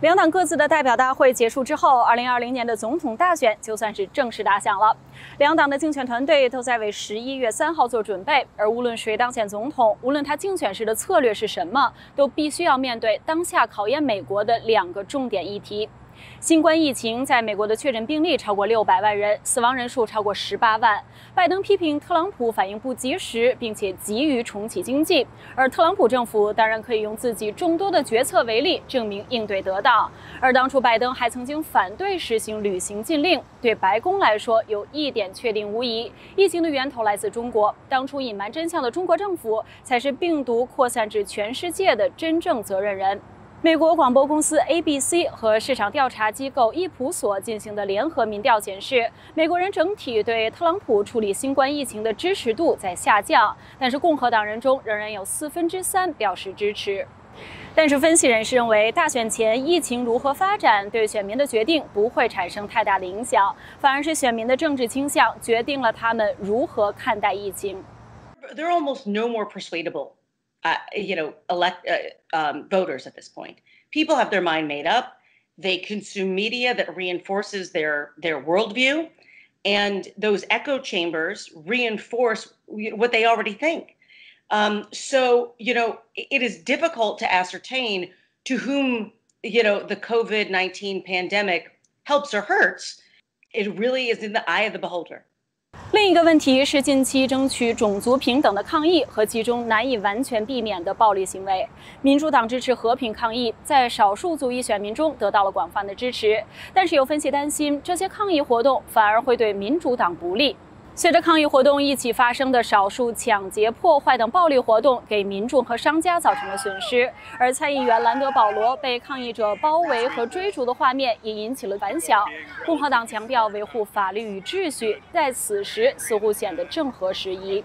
两党各自的代表大会结束之后，二零二零年的总统大选就算是正式打响了。两党的竞选团队都在为十一月三号做准备，而无论谁当选总统，无论他竞选时的策略是什么，都必须要面对当下考验美国的两个重点议题。新冠疫情在美国的确诊病例超过六百万人，死亡人数超过十八万。拜登批评特朗普反应不及时，并且急于重启经济，而特朗普政府当然可以用自己众多的决策为例，证明应对得当。而当初拜登还曾经反对实行旅行禁令，对白宫来说有一点确定无疑：疫情的源头来自中国，当初隐瞒真相的中国政府才是病毒扩散至全世界的真正责任人。美国广播公司 ABC 和市场调查机构伊普所进行的联合民调显示，美国人整体对特朗普处理新冠疫情的支持度在下降，但是共和党人中仍然有四分之三表示支持。但是分析人士认为，大选前疫情如何发展对选民的决定不会产生太大的影响，反而是选民的政治倾向决定了他们如何看待疫情。They're almost no more persuadable. Uh, you know, elect uh, um, voters at this point. People have their mind made up. They consume media that reinforces their their worldview, and those echo chambers reinforce what they already think. Um, so, you know, it is difficult to ascertain to whom you know the COVID nineteen pandemic helps or hurts. It really is in the eye of the beholder. 另一个问题是，近期争取种族平等的抗议和其中难以完全避免的暴力行为。民主党支持和平抗议，在少数族裔选民中得到了广泛的支持，但是有分析担心，这些抗议活动反而会对民主党不利。随着抗议活动一起发生的少数抢劫、破坏等暴力活动，给民众和商家造成了损失。而参议员兰德·保罗被抗议者包围和追逐的画面也引起了反响。共和党强调维护法律与秩序，在此时似乎显得正合时宜。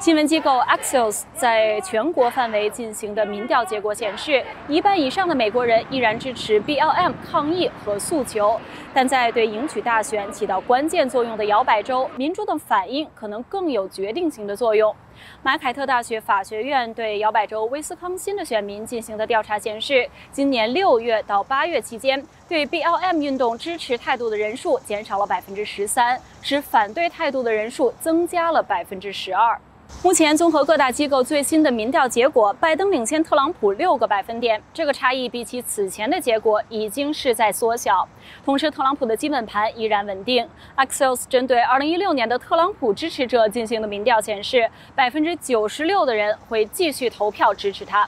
新闻机构 Axios 在全国范围进行的民调结果显示，一半以上的美国人依然支持 BLM 抗议和诉求，但在对赢取大选起到关键作用的摇摆州，民主的反应可能更有决定性的作用。马凯特大学法学院对摇摆州威斯康辛的选民进行的调查显示，今年六月到八月期间，对 BLM 运动支持态度的人数减少了百分之十三，使反对态度的人数增加了百分之十二。目前，综合各大机构最新的民调结果，拜登领先特朗普六个百分点。这个差异比起此前的结果已经是在缩小。同时，特朗普的基本盘依然稳定。Axios 针对2016年的特朗普支持者进行的民调显示，百分之九十六的人会继续投票支持他。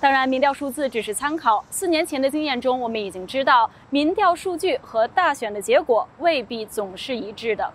当然，民调数字只是参考。四年前的经验中，我们已经知道，民调数据和大选的结果未必总是一致的。